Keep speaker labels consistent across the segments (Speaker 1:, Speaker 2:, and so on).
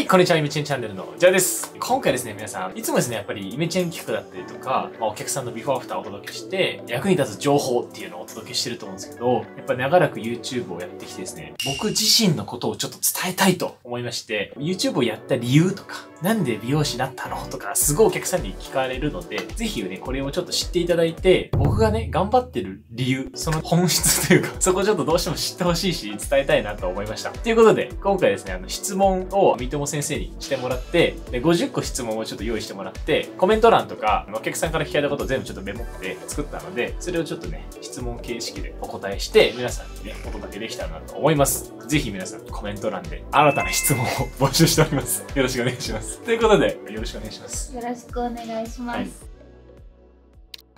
Speaker 1: い、こんにちは、イメチェンチャンネルのジャーです。今回ですね、皆さん、いつもですね、やっぱりイメチェン企画だったりとか、まあ、お客さんのビフォーアフターをお届けして、役に立つ情報っていうのをお届けしてると思うんですけど、やっぱ長らく YouTube をやってきてですね、僕自身のことをちょっと伝えたいと思いまして、YouTube をやった理由とか、なんで美容師になったのとか、すごいお客さんに聞かれるので、ぜひね、これをちょっと知っていただいて、僕がね、頑張ってる理由、その本質というか、そこちょっとどうしても知ってほしいし、伝えたいなと思いました。ということで、今回ですね、あの、質問を三友先生にしてもらって、で、50個質問をちょっと用意してもらって、コメント欄とか、お客さんから聞かれたことを全部ちょっとメモって作ったので、それをちょっとね、質問形式でお答えして、皆さんにね、お届けできたらなと思います。ぜひ皆さん、コメント欄で新たな質問を募集しております。よろしくお願いします。ということで、よろしくお願いします。
Speaker 2: よろしくお願いします。
Speaker 1: はい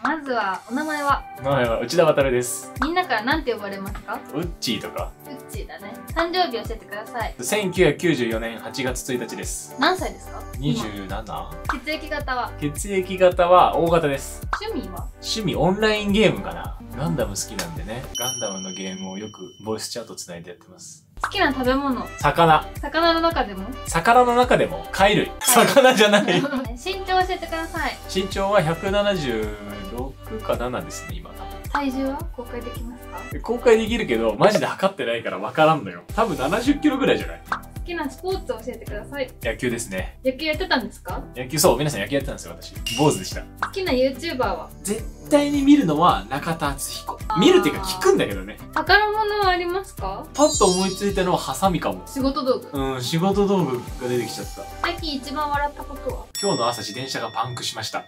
Speaker 2: まずはお名前は？
Speaker 1: 名前は内田渡です。
Speaker 2: みんなから何て呼ばれますか？
Speaker 1: ウッチーとか、
Speaker 2: うっちーだね。誕生日教えてください。
Speaker 1: 1994年8月1日です。
Speaker 2: 何歳ですか？今
Speaker 1: 27?
Speaker 2: 血液型は？
Speaker 1: 血液型は O 型です。
Speaker 2: 趣味は？
Speaker 1: 趣味オンラインゲームかなガンダム好きなんでね。ガンダムのゲームをよくボイスチャットつないでやってます。
Speaker 2: 好きな食べ物
Speaker 1: 魚。
Speaker 2: 魚の中でも？
Speaker 1: 魚の中でも貝類。魚じゃない。
Speaker 2: 身長教えてください。
Speaker 1: 身長は176か7ですね、今多分。
Speaker 2: 体重は公開できますか？
Speaker 1: で公開できるけど、マジで測ってないから分からんのよ。多分70キロぐらいじゃない？
Speaker 2: 好きなスポーツを教えてください。
Speaker 1: 野球ですね。
Speaker 2: 野球やってたんですか？
Speaker 1: 野球、そう、皆さん野球やってたんですよ、私。坊主でした。
Speaker 2: 好きな YouTuber は？
Speaker 1: 絶対に見るのは中田敦彦。見るっていうか聞くんだけどね。
Speaker 2: 宝物はありますか？
Speaker 1: パッと思いついたのはハサミかも。
Speaker 2: 仕事道具。
Speaker 1: うん、仕事道具が出てきちゃった。
Speaker 2: 最近一番笑ったことは？
Speaker 1: 今日の朝自転車がパンクしました。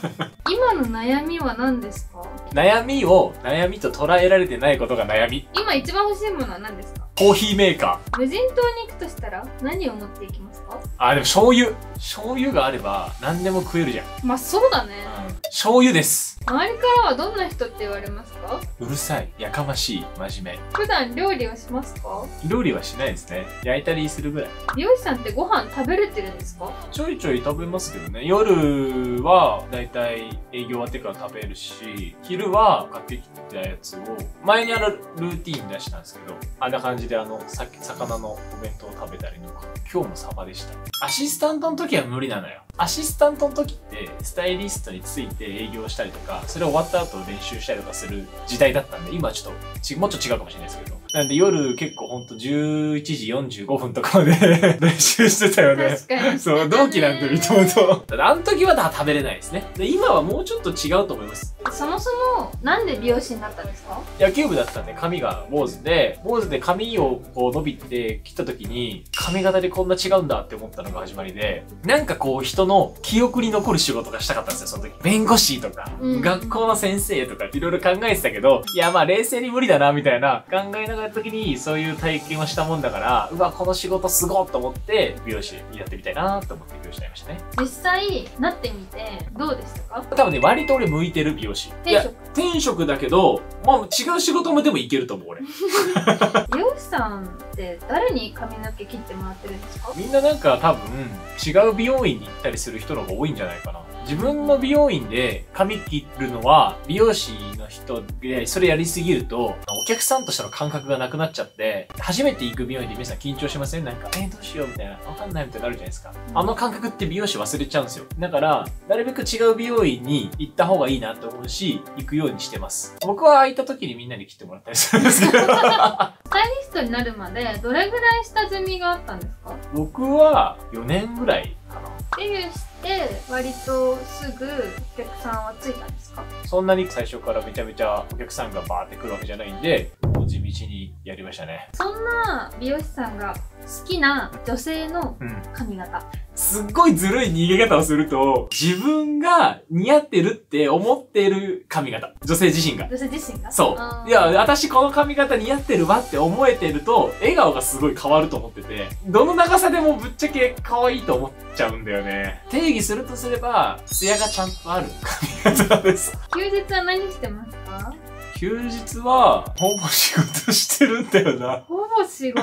Speaker 2: 今の悩みは何ですか？
Speaker 1: 悩みを悩みと捉えられてないことが悩み。
Speaker 2: 今一番欲しいものは何ですか？
Speaker 1: コーヒーメーカー。
Speaker 2: 無人島に行くとしたら何を持っていきますか？
Speaker 1: あ、でも醤油。醤油があれば何でも食えるじゃん。
Speaker 2: まあそうだね
Speaker 1: うん、醤油です。
Speaker 2: 周りからはどんな人って言われますか？
Speaker 1: うるさい。やかましい。真面
Speaker 2: 普段料理はしますか？
Speaker 1: 目。料理はしないですね。焼いたりするぐらい。
Speaker 2: 美容師さんってご飯食べれてるんですか？
Speaker 1: ちょいちょい食べますけどね。夜はだいたい営業終わってから食べるし、昼は買ってきたやつを、前にあのルーティーン出したんですけど、あんな感じであの、さ魚のお弁当を食べたりとか、今日もサバでした。アシスタントの時は無理なのよ。アシスタントの時って、スタイリストについて営業したりとか、それ終わった後練習したりとかする時代だったんで、今はちょっとち、もうちょっと違うかもしれないですけど。なんで夜結構ほんと11時45分とかまで 練習してたよね。
Speaker 2: 確かに
Speaker 1: そう、同期なんで、みともと。ただ、あの時はだ食べれないですね。で、今はもうちょっと違うと思います。
Speaker 2: そもそもなんで美容師になったんですか？
Speaker 1: 野球部だったんで、髪が坊主で、坊主で髪をこう伸びて切った時に、髪型でこんな違うんだって思ったのが始まりで、なんかこう人の記憶に残る仕事がしたかったんですよ、その時。弁護士とか、
Speaker 2: うん
Speaker 1: 学校の先生とかいろいろ考えてたけど、いやまあ冷静に無理だな、みたいな考えながら時にそういう体験をしたもんだから、うわ、この仕事すごっと思って、美容師やってみたいなと思って美容師になりましたね。
Speaker 2: 実際なってみてどうでしたか？
Speaker 1: 多分ね、割と俺向いてる美容師。
Speaker 2: 転職
Speaker 1: 転職だけど、まあ違う仕事もでもいけると思う俺。
Speaker 2: 美容師さんって誰に髪の毛切ってもらってるんですか？
Speaker 1: みんななんか多分違う美容院に行ったりする人の方が多いんじゃないかな。自分の美容院で髪切るのは美容師の人でそれやりすぎるとお客さんとしての感覚がなくなっちゃって初めて行く美容院で皆さん緊張しません？なんか、えー、どうしようみたいな。わかんないみたいになるじゃないですか。あの感覚って美容師忘れちゃうんですよ。だから、なるべく違う美容院に行った方がいいなと思うし、行くようにしてます。僕は空いた時にみんなに切ってもらったりするんですけど。
Speaker 2: スタイリストになるまでどれぐらい下積みがあったんですか？
Speaker 1: 僕は4年ぐらいかな。
Speaker 2: デビューして割とすぐお客さんはついたんですか？
Speaker 1: そんなに最初からめちゃめちゃお客さんがバーって来るわけじゃないんで、もう地道にやりましたね。
Speaker 2: そんな美容師さんが好きな女性の
Speaker 1: うん。
Speaker 2: 髪型
Speaker 1: すっごいずるい逃げ方をすると、自分が似合ってるって思ってる髪型。女性自身が。
Speaker 2: 女性自身が？
Speaker 1: そう。いや、私この髪型似合ってるわって思えてると、笑顔がすごい変わると思ってて、どの長さでもぶっちゃけ可愛いと思っちゃうんだよね。定義するとすれば、ツヤがちゃんとある髪型です。
Speaker 2: 休日は何してますか？
Speaker 1: 休日は、ほぼ仕事してるんだよな。
Speaker 2: ほぼ仕事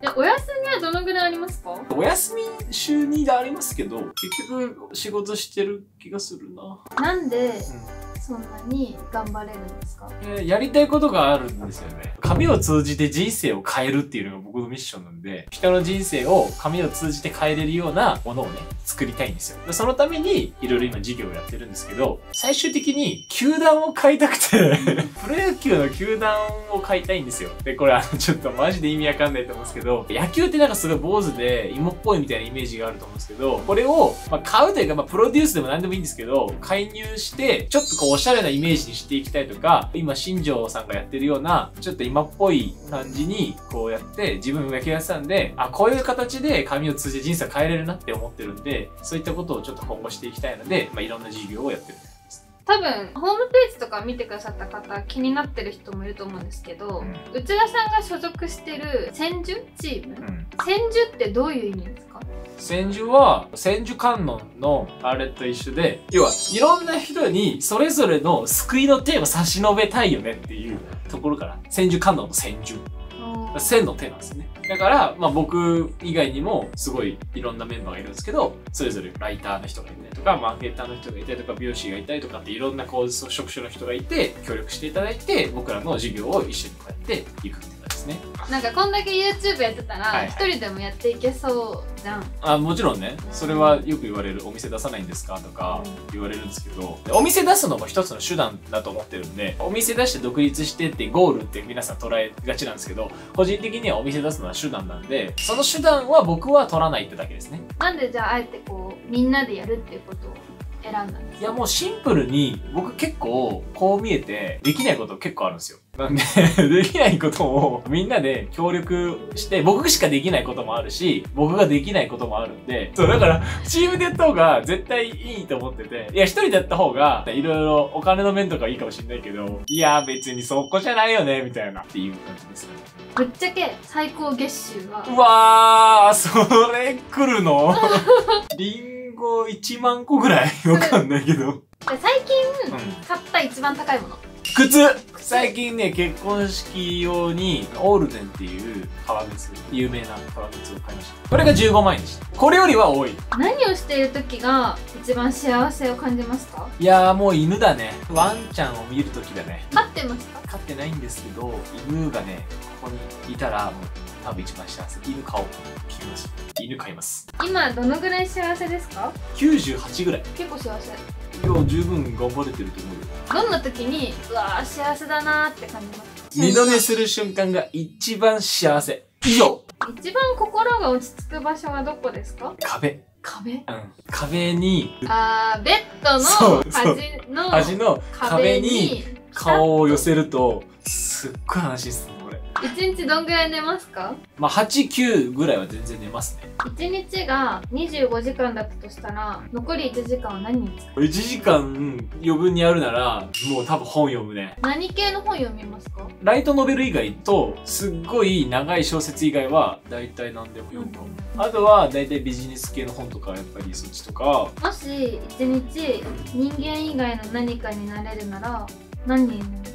Speaker 2: でお休みはどのぐらいありますか？
Speaker 1: お休み週2でありますけど、結局仕事してる気がするな。
Speaker 2: なんでそんなに頑張れるんですか？
Speaker 1: えーやりたいことがあるんですよね。紙を通じて人生を変えるっていうのが僕のミッションなんで、人の人生を紙を通じて変えれるようなものをね、作りたいんですよ。でそのために、いろいろ今事業をやってるんですけど、最終的に球団を買いたくて、プロ野球の球団を買いたいんですよ。で、これあの、ちょっとマジで意味わかんないと思うんですけど、野球ってなんかすごい坊主で芋っぽいみたいなイメージがあると思うんですけど、これを、まあ、買うというか、まあ、プロデュースでも何でもいいんですけど、介入して、ちょっとこう、おしゃれなイメージにしていきたいとか、今、新庄さんがやってるような、ちょっと今っぽい感じに、こうやって、自分も野球やってたんで、あ、こういう形で紙を通じて人生変えれるなって思ってるんで、そういったことをちょっと今後していきたいので、まあ、いろんな事業をやってる。
Speaker 2: 多分ホームページとか見てくださった方気になってる人もいると思うんですけど、うん、内田さんが所属してる千住チーム、
Speaker 1: うん、
Speaker 2: 千住ってどういう意味ですか？
Speaker 1: 千住は千住観音のあれと一緒で要はいろんな人にそれぞれの救いの手を差し伸べたいよねっていうところから千住観音の千住。線の手なんですね。だから、まあ僕以外にもすごいいろんなメンバーがいるんですけど、それぞれライターの人がいたりとか、マーケーターの人がいたりとか、美容師がいたりとかっていろんなこう職種の人がいて、協力していただいて、僕らの事業を一緒にこうやっていくですね。
Speaker 2: なんかこんだけ YouTube やってた
Speaker 1: はい
Speaker 2: ら一人でもやっていけそうじゃん、
Speaker 1: あもちろんね、それはよく言われる、お店出さないんですかとか言われるんですけど、お店出すのも一つの手段だと思ってるんで、お店出して独立してってゴールって皆さん捉えがちなんですけど、個人的にはお店出すのは手段なんで、その手段は僕は取らないってだけですね。
Speaker 2: なんでじゃああえてこうみんなでやるっていうことを選んだんですか？
Speaker 1: いやもうシンプルに、僕結構こう見えてできないこと結構あるんですよ。なんで、できないことをみんなで協力して、僕しかできないこともあるし、僕ができないこともあるんで、そう、だから、チームでやった方が絶対いいと思ってて、いや、一人でやった方が、いろいろお金の面とかいいかもしれないけど、いや、別にそこじゃないよね、みたいな、っていう感じですね。
Speaker 2: ぶっちゃけ最高月収は
Speaker 1: うわー、それ来るの？リンゴ1万個ぐらいわかんないけど。
Speaker 2: で 最近
Speaker 1: うん
Speaker 2: 買った一番高いもの
Speaker 1: 靴最近ね、結婚式用に、オールデンっていう革靴、有名な革靴を買いました。これが15万円でした。これよりは多い。
Speaker 2: 何をしている時が一番幸せを感じますか？
Speaker 1: いやーもう犬だね。ワンちゃんを見るときだね。
Speaker 2: 飼ってますか？
Speaker 1: 飼ってないんですけど、犬がね、ここにいたら、もう多分一番幸せ。犬飼おう決めました。犬飼います。
Speaker 2: 今どのぐらい幸せですか
Speaker 1: ？98ぐらい。
Speaker 2: 結構幸せ。
Speaker 1: いや十分頑張れてると思う
Speaker 2: どんな時にうわー幸せだなーって感じます
Speaker 1: 二度寝する瞬間が一番幸せ。以上。
Speaker 2: 一番心が落ち着く場所はどこですか？
Speaker 1: 壁。
Speaker 2: 壁？
Speaker 1: うん。壁に。
Speaker 2: あー、ベッドの端の。
Speaker 1: 端の壁
Speaker 2: に
Speaker 1: 顔を寄せると、すっごい安心す。る。
Speaker 2: 一日どんぐらい寝ますか？
Speaker 1: まあ89ぐらいは全然寝ますね。
Speaker 2: 1日が25時間だったとしたら残り1時間は何に使う
Speaker 1: 1時間余分にあるならもう多分本読むね。
Speaker 2: 何系の本読みますか？
Speaker 1: ライトノベル以外とすっごい長い小説以外は大体何でも読む。と思、う、あとは大体ビジネス系の本とかやっぱりそっちとか。
Speaker 2: もし1日人間以外の何かになれるなら何にな
Speaker 1: る？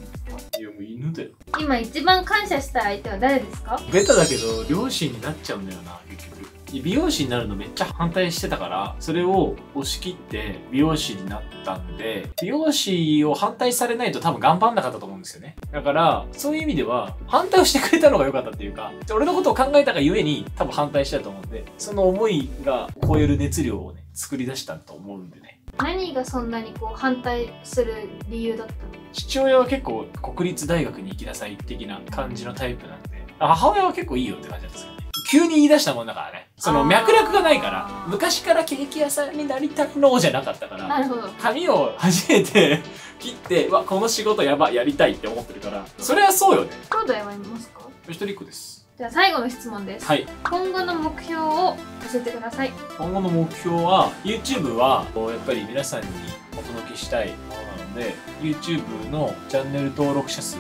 Speaker 1: 犬だよ。
Speaker 2: 今一番感謝したい相手は誰ですか？
Speaker 1: ベタだけど、両親になっちゃうんだよな、結局。美容師になるのめっちゃ反対してたから、それを押し切って美容師になったんで、美容師を反対されないと多分頑張んなかったと思うんですよね。だから、そういう意味では、反対をしてくれたのが良かったっていうか、俺のことを考えたがゆえに多分反対したと思うんで、その思いが超える熱量をね、作り出したと思うんでね。
Speaker 2: 何がそんなにこう反対する理由だったの？
Speaker 1: 父親は結構国立大学に行きなさい的な感じのタイプなんで、母親は結構いいよって感じなんですよね。急に言い出したもんだからね。その脈絡がないから、昔からケーキ屋さんになりたいのじゃなかったから、髪を初めて 切って、うわ、この仕事やば、やりたいって思ってるから、それはそうよね。
Speaker 2: 兄弟はいますか？
Speaker 1: 一人っ子です。
Speaker 2: じゃあ最後の質問です、
Speaker 1: はい。
Speaker 2: 今後の目標を教えてください
Speaker 1: 今後の目標は、YouTube は、やっぱり皆さんにお届けしたいものなので、YouTube のチャンネル登録者数を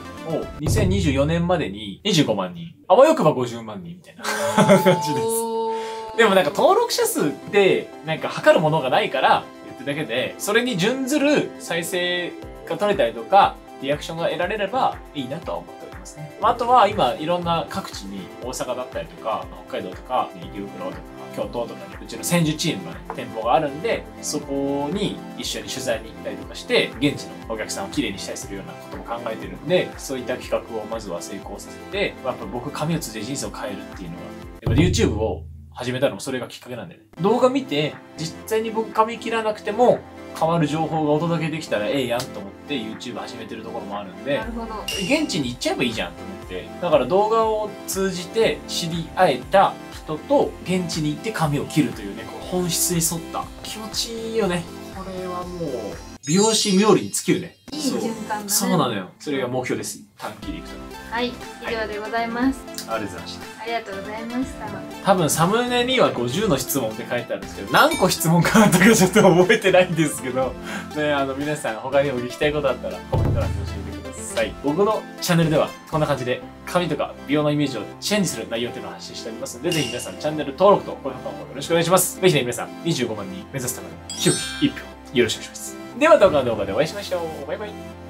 Speaker 1: 2024年までに25万人。あわよくば50万人みたいな感じです。でもなんか登録者数って、なんか測るものがないから言ってるだけで、それに準ずる再生が取れたりとか、リアクションが得られればいいなとは思っておりますね。あとは今いろんな各地に大阪だったりとか、北海道とか、池袋とか、京都とかにうちの千住チームの、ね、店舗があるんで、そこに一緒に取材に行ったりとかして、現地のお客さんをきれいにしたりするようなことも考えてるんで、そういった企画をまずは成功させて、やっぱ僕髪を通じて人生を変えるっていうのが、やっぱ YouTube を始めたのもそれがきっかけなんだよね。動画見て、実際に僕髪切らなくても、変わる情報がお届けできたらええやんと思って YouTube 始めてるところもあるんで、
Speaker 2: なるほど。
Speaker 1: 現地に行っちゃえばいいじゃんと思って、だから動画を通じて知り合えた人と現地に行って髪を切るというね、こう本質に沿った気持ちいいよね。これはもう、美容師冥利に尽きるね。
Speaker 2: いい循環だね。
Speaker 1: そうなのよ。それが目標です。短期でいくと。
Speaker 2: はい、以上でございます。
Speaker 1: ありがとうございました。
Speaker 2: ありがとうございました。
Speaker 1: 多分サムネには50の質問って書いてあるんですけど、何個質問かあったかちょっと覚えてないんですけど、ね、あの皆さん他にも聞きたいことあったらコメント欄で教えてください。僕のチャンネルではこんな感じで髪とか美容のイメージをチェンジする内容っていうのを発信しておりますので、ぜひ皆さんチャンネル登録と高評価もよろしくお願いします。ぜひね、皆さん25万人目指すための清き一票よろしくお願いします。では動画の動画でお会いしましょう。バイバイ。